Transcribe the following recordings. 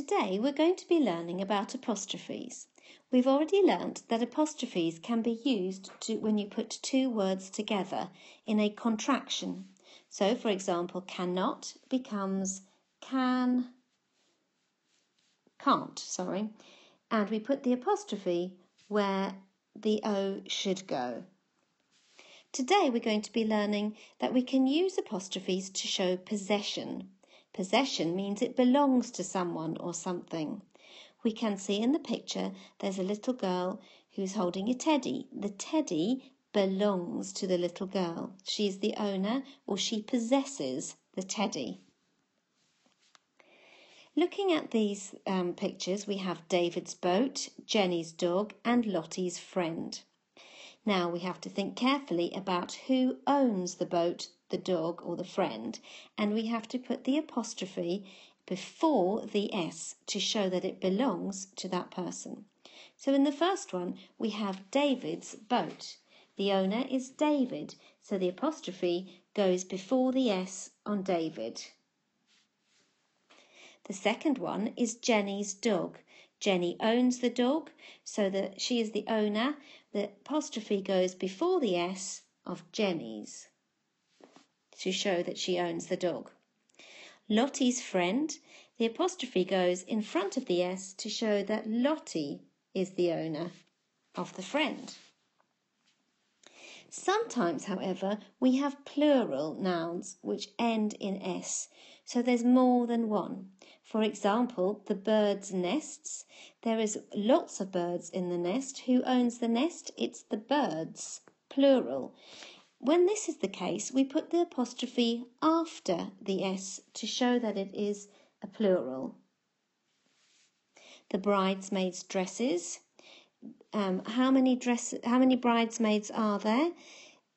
Today we're going to be learning about apostrophes. We've already learnt that apostrophes can be used to, when you put two words together in a contraction. So, for example, cannot becomes can, can't, sorry, and we put the apostrophe where the O should go. Today we're going to be learning that we can use apostrophes to show possession. Possession means it belongs to someone or something. We can see in the picture there's a little girl who's holding a teddy. The teddy belongs to the little girl. She's the owner or she possesses the teddy. Looking at these um, pictures, we have David's boat, Jenny's dog, and Lottie's friend. Now we have to think carefully about who owns the boat, the dog, or the friend, and we have to put the apostrophe before the S to show that it belongs to that person. So in the first one, we have David's boat. The owner is David, so the apostrophe goes before the S on David. The second one is Jenny's dog. Jenny owns the dog, so that she is the owner. The apostrophe goes before the S of Jenny's to show that she owns the dog. Lottie's friend, the apostrophe goes in front of the S to show that Lottie is the owner of the friend. Sometimes, however, we have plural nouns which end in S, so there's more than one. For example, the bird's nests. There is lots of birds in the nest. Who owns the nest? It's the birds, plural. When this is the case, we put the apostrophe after the S to show that it is a plural. The bridesmaids' dresses. Um, how many dress? How many bridesmaids are there?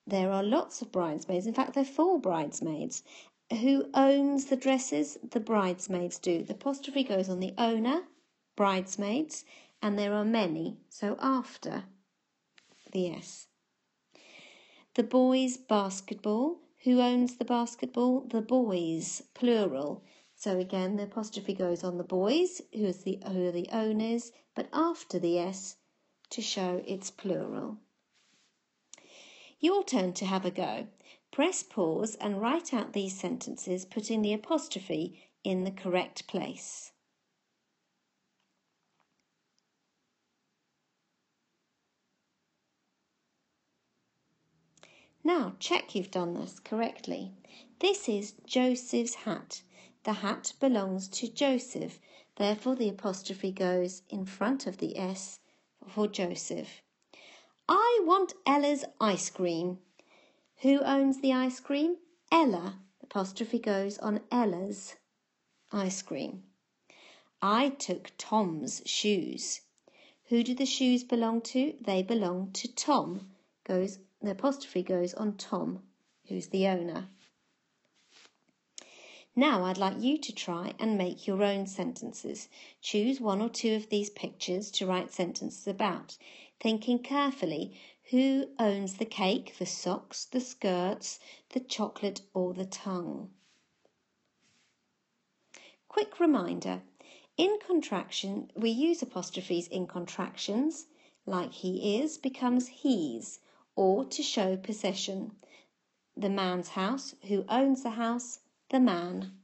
There are lots of bridesmaids. In fact, there are four bridesmaids. Who owns the dresses? The bridesmaids do. The apostrophe goes on the owner, bridesmaids, and there are many. So after the S. The boys' basketball. Who owns the basketball? The boys, plural. So again, the apostrophe goes on the boys, who, is the, who are the owners, but after the S to show it's plural. Your turn to have a go. Press pause and write out these sentences, putting the apostrophe in the correct place. Now check you've done this correctly. This is Joseph's hat. The hat belongs to Joseph. Therefore, the apostrophe goes in front of the S for Joseph. I want Ella's ice cream. Who owns the ice cream? Ella. Apostrophe goes on Ella's ice cream. I took Tom's shoes. Who do the shoes belong to? They belong to Tom. Goes the apostrophe goes on Tom, who's the owner. Now I'd like you to try and make your own sentences. Choose one or two of these pictures to write sentences about, thinking carefully who owns the cake, the socks, the skirts, the chocolate, or the tongue. Quick reminder in contraction, we use apostrophes in contractions, like he is becomes he's, or to show possession. The man's house, who owns the house, the man.